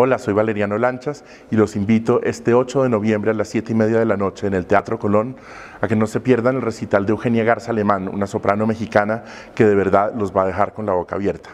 Hola, soy Valeriano Lanchas y los invito este 8 de noviembre a las 7 y media de la noche en el Teatro Colón a que no se pierdan el recital de Eugenia Garza Alemán, una soprano mexicana que de verdad los va a dejar con la boca abierta.